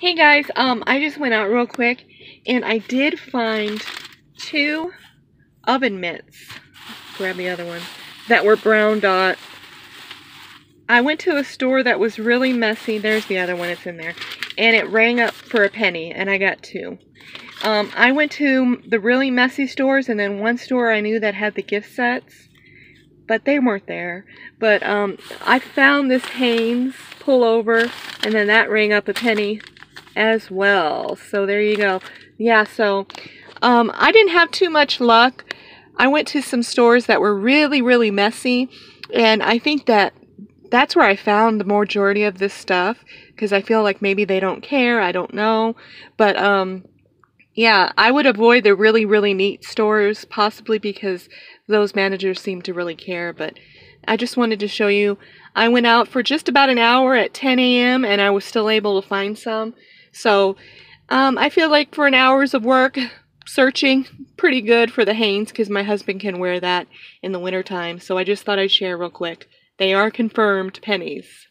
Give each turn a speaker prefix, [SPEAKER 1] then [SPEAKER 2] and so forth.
[SPEAKER 1] Hey guys, um, I just went out real quick and I did find two oven mitts. Grab the other one. That were brown dot. I went to a store that was really messy. There's the other one, it's in there. And it rang up for a penny and I got two. Um, I went to the really messy stores and then one store I knew that had the gift sets. But they weren't there. But um, I found this Hanes pullover and then that rang up a penny as well. So there you go. Yeah, so um, I didn't have too much luck. I went to some stores that were really, really messy, and I think that that's where I found the majority of this stuff because I feel like maybe they don't care. I don't know, but um, yeah, I would avoid the really, really neat stores possibly because those managers seem to really care. But I just wanted to show you. I went out for just about an hour at 10 a.m. and I was still able to find some. So um, I feel like for an hour's of work searching, pretty good for the Hanes because my husband can wear that in the wintertime. So I just thought I'd share real quick. They are confirmed pennies.